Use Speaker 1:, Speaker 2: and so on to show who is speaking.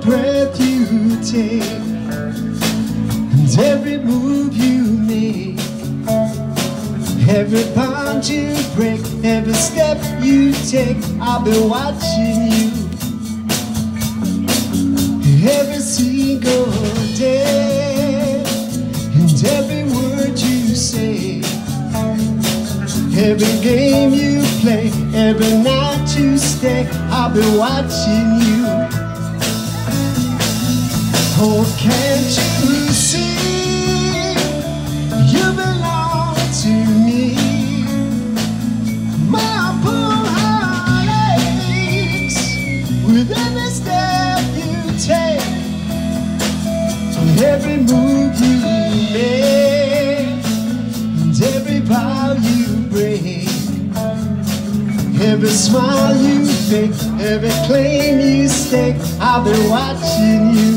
Speaker 1: breath you take, and every move you make, every bond you break, every step you take, I'll be watching you. Every single day, and every word you say, every game you play, every night you stay, I'll be watching you. Oh, can't you see? You belong to me. My poor heart aches with every step you take, with every move you make, and every vow you break. Every smile you fake, every claim you stake, I've been watching you.